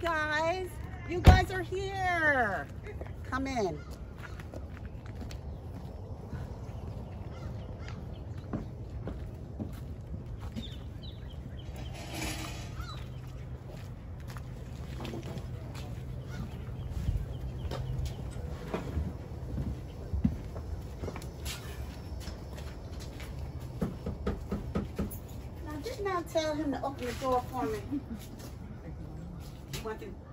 guys. You guys are here. Come in. Now, tell him to open the door for me? To